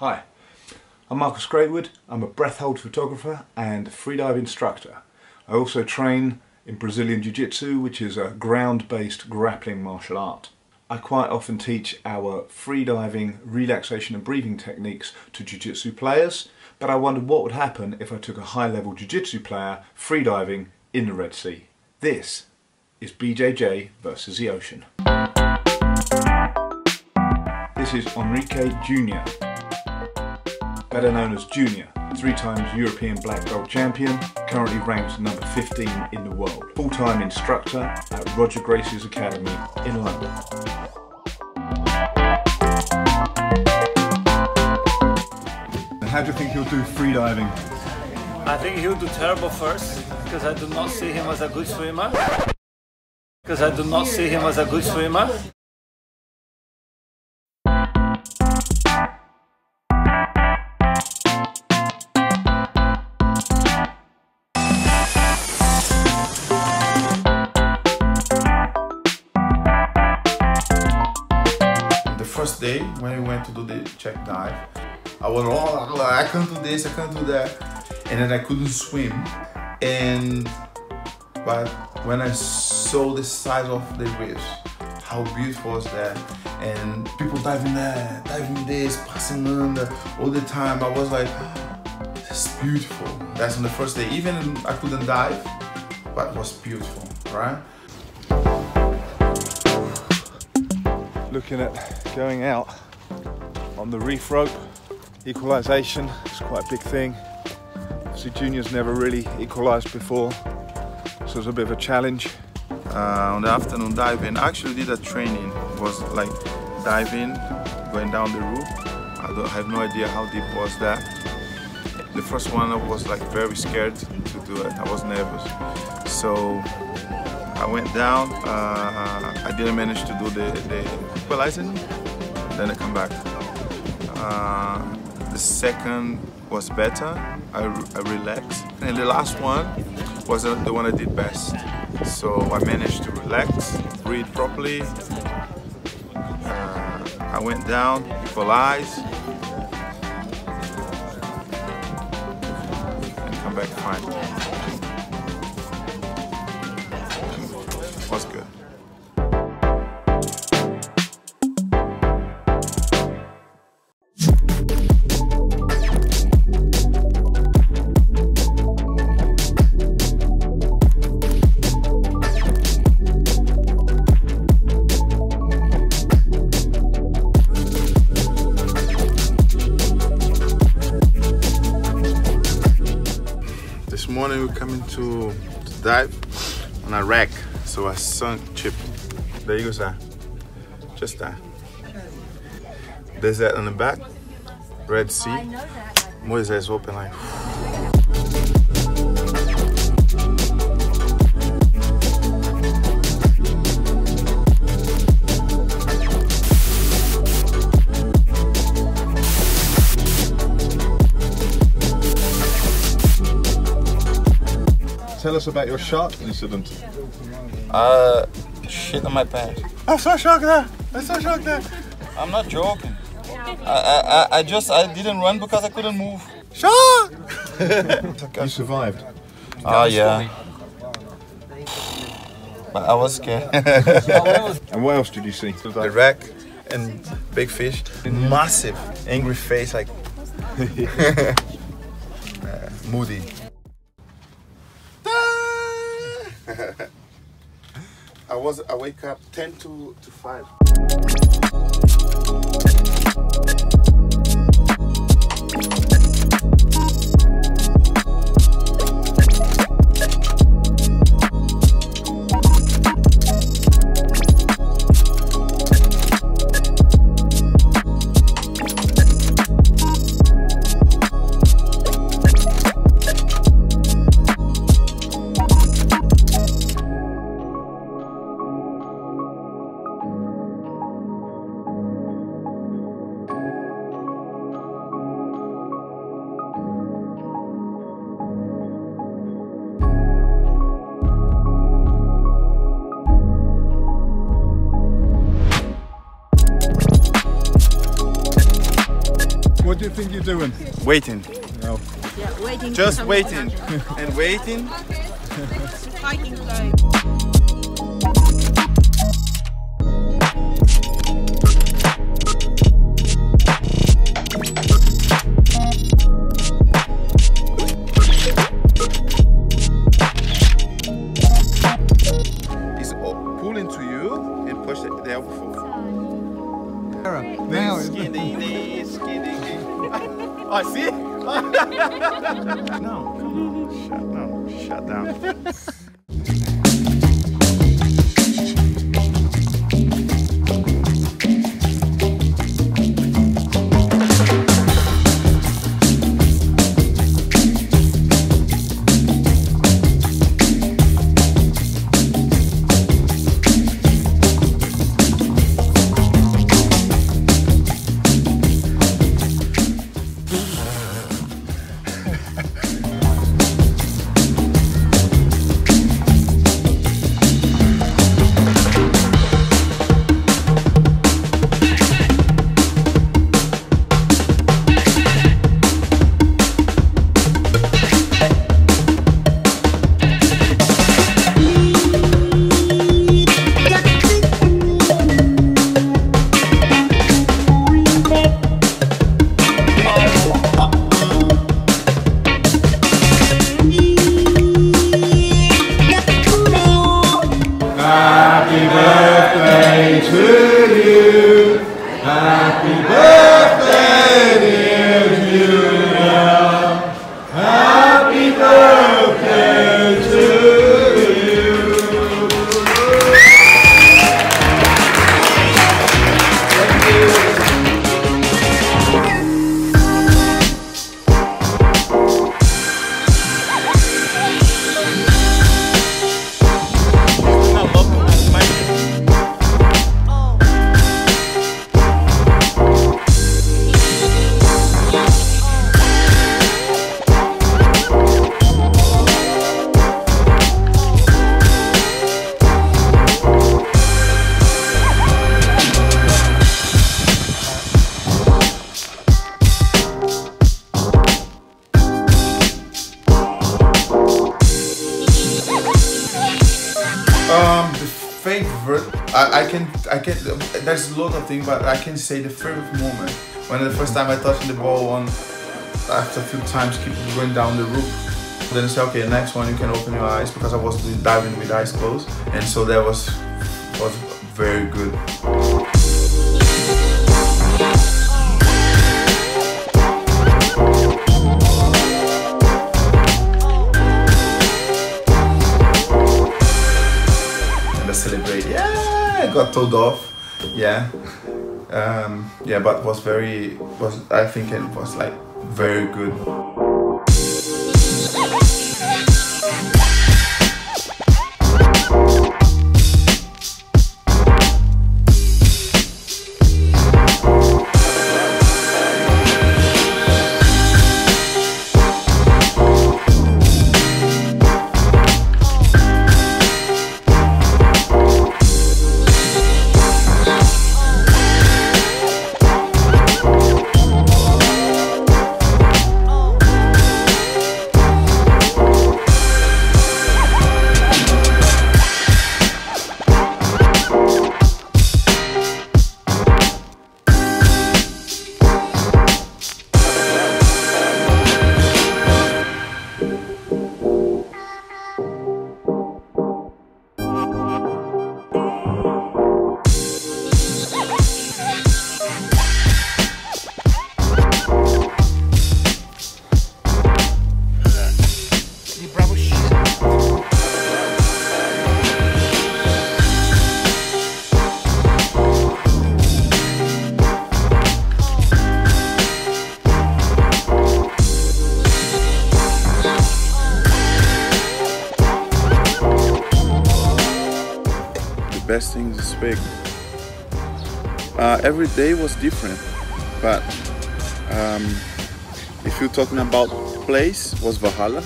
Hi, I'm Marcus Greatwood. I'm a breath hold photographer and freedive instructor. I also train in Brazilian Jiu-Jitsu, which is a ground-based grappling martial art. I quite often teach our freediving, relaxation and breathing techniques to Jiu-Jitsu players, but I wondered what would happen if I took a high-level Jiu-Jitsu player freediving in the Red Sea. This is BJJ versus the ocean. This is Enrique Jr better known as Junior, three times European black belt champion, currently ranked number 15 in the world, full-time instructor at Roger Gracie's Academy in London. How do you think he'll do freediving? I think he'll do terrible first, because I do not see him as a good swimmer. Because I do not see him as a good swimmer. First day when we went to do the check dive, I was all I can't do this, I can't do that, and then I couldn't swim. And but when I saw the size of the reefs, how beautiful was that, and people diving there, diving this, passing under all the time, I was like, it's beautiful. That's on the first day. Even I couldn't dive, but it was beautiful, right? Looking at going out on the reef rope. Equalisation is quite a big thing. See, juniors never really equalised before, so it's a bit of a challenge. Uh, on the afternoon diving, I actually did a training. It was like diving, going down the roof. I, I have no idea how deep was that. The first one I was like very scared to do it. I was nervous. So I went down. Uh, I didn't manage to do the, the equalizing. Then I come back. Uh, the second was better. I, I relaxed. And the last one was the one I did best. So I managed to relax, breathe properly. Uh, I went down, equalized, and come back fine. To, to dive on a wreck so a sunk chip. There you go, sir. Just that. There's that on the back. Red Sea. Moisés open like. Tell us about your shark incident. Uh, shit on my pants. I'm so shocked there. I'm so shocked there. I'm not joking. I, I, I just I didn't run because I couldn't move. Shark! you survived. Oh yeah. But I was scared. and what else did you see? The wreck and big fish, massive, angry face, like uh, moody. Was I wake up 10 to, to 5. You think you're doing? Waiting. No. Yeah, waiting. Just waiting. and waiting. shut favorite, I, I can, I can. There's a lot of things, but I can say the favorite moment when the first time I touched the ball on, after a few times, keep going down the roof. Then say, okay, next one you can open your eyes because I was diving with eyes closed, and so that was was very good. Told off. Yeah, um, yeah, but was very was I think it was like very good. Best things to speak. Uh, every day was different, but um, if you're talking about place, was Valhalla.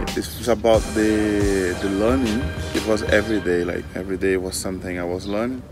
It was about the the learning, it was every day. Like every day was something I was learning.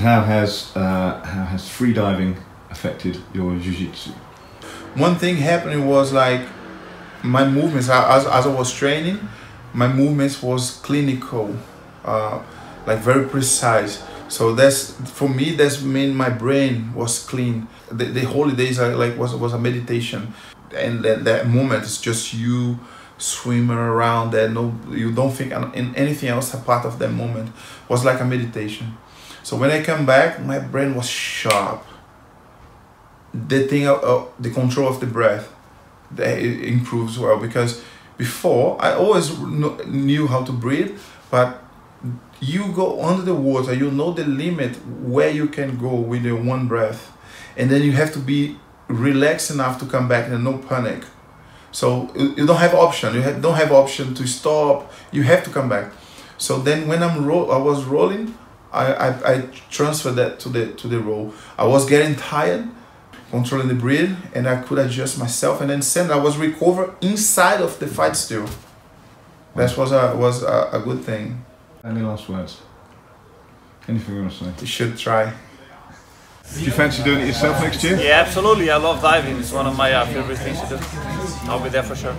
How has uh, how has freediving affected your jiu-jitsu? One thing happening was like my movements as, as I was training, my movements was clinical, uh, like very precise. So that's for me. That's mean my brain was clean. The, the holidays are like was was a meditation, and that, that moment is just you swimming around there. No, you don't think in anything else. A part of that moment was like a meditation. So when I come back, my brain was sharp. The thing, uh, the control of the breath, that improves well because before I always knew how to breathe, but you go under the water, you know the limit where you can go with your one breath, and then you have to be relaxed enough to come back and no panic. So you don't have option. You have, don't have option to stop. You have to come back. So then when I'm ro- I was rolling, I, I, I transferred that to the to the role. I was getting tired, controlling the breath, and I could adjust myself. And then send. I was recover inside of the fight still. That was a was a, a good thing. Any last words? Anything you want to say? You should try. Do you fancy doing it yourself next year? Yeah, absolutely. I love diving. It's one of my uh, favorite things to do. I'll be there for sure.